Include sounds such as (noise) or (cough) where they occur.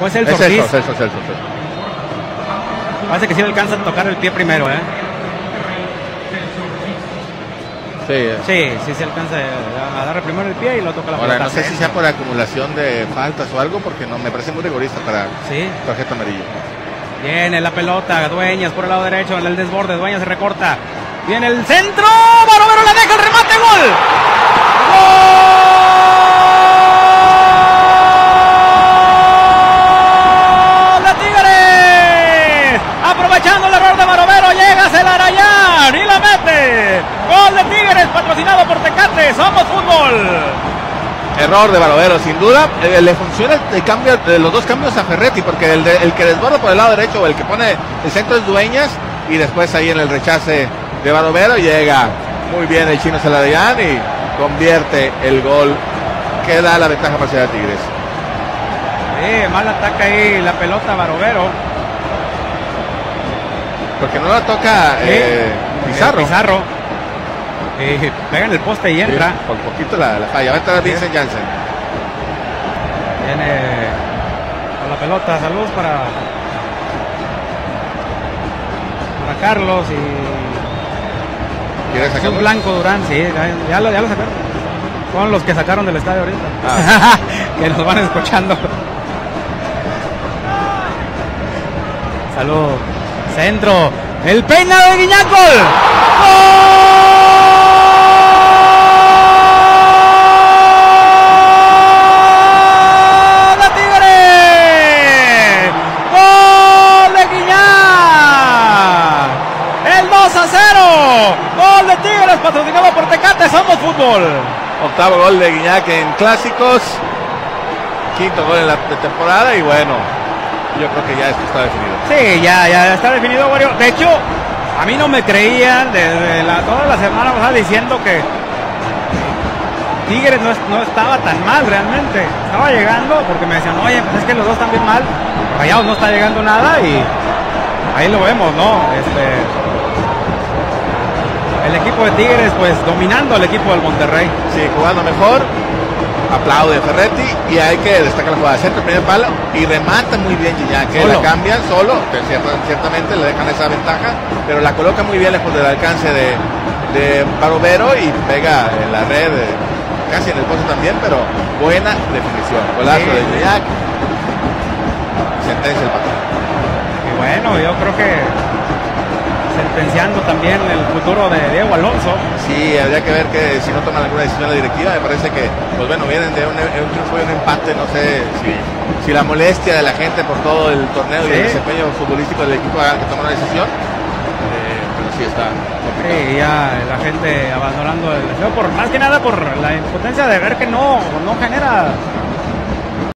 ¿O es el Es Ortiz? Celso, Celso, Celso, Celso. Parece que sí le alcanza a tocar el pie primero, ¿eh? Sí, eh. Sí, sí se alcanza a a darle primero el pie y lo toca la Ahora, pelota. no sé si sea por acumulación de faltas o algo, porque no me parece muy rigorista para Sí, tarjeta amarilla. viene la pelota, Dueñas por el lado derecho, en el desborde, Dueñas se recorta. Viene el centro, Barovero le deja el remate, gol. ¡Gol de Tigres! Aprovechando el error de Barovero, llega Celarayán y la mete. Gol de Tigres, patrocinado Tecate, somos fútbol. Error de Barovero, sin duda. Eh, le funciona el cambio, eh, los dos cambios a Ferretti, porque el, de- el que desborda por el lado derecho o el que pone el centro es Dueñas, y después ahí en el rechace de Barovero llega muy bien el chino Celarayán y convierte el gol que da la ventaja para Ciudad Tigres. Sí, mal ataca ahí la pelota Barovero. Porque no la toca eh, Pizarro. Eh, Pizarro. Eh, pega en el poste y entra. Sí, por poquito la, la falla. Va a entrar Vincent Janssen. Viene con la pelota. Saludos para, para Carlos y ¿Quieres sacarlo? Blanco Durán. Sí, ya, ya lo, ya lo sacaron. Son los que sacaron del estadio ahorita. Ah. (laughs) que nos van escuchando. Saludos. Centro. El peinado de Guiñacol. ¡Gol de Tigres! ¡Gol de Guiñac! El 2 a 0. Gol de Tigres patrocinado por Tecate. Somos fútbol. Octavo gol de Guiñac en clásicos. Quinto gol en la temporada y bueno, yo creo que ya esto está definido. Sí, ya, ya está definido, Wario. De hecho, a mí no me creían desde la, toda la semana pasada diciendo que Tigres no, no estaba tan mal realmente. Estaba llegando porque me decían, oye, pues es que los dos están bien mal. Rayados no está llegando nada y ahí lo vemos, ¿no? Este, el equipo de Tigres, pues dominando al equipo del Monterrey. Sí, jugando mejor. Aplaude Ferretti y hay que destacar la jugada. Centro, primer palo y remata muy bien Guiñac. que Solo. La cambian solo, ciertamente le dejan esa ventaja, pero la coloca muy bien lejos del alcance de, de Barovero y pega en la red, eh, casi en el poste también, pero buena definición. Golazo Sí. de Guiñac. Sentencia el partido. Y bueno, yo creo que sentenciando también el futuro de Diego Alonso. Sí, habría que ver que si no toman alguna decisión la directiva, me parece que, pues bueno, vienen de un, un triunfo y un empate, no sé si, si la molestia de la gente por todo el torneo y el Sí. desempeño futbolístico del equipo hagan que tomen una decisión, eh, pero sí está complicado. Sí, ya la gente abandonando el deseo, por más que nada por la impotencia de ver que no, no genera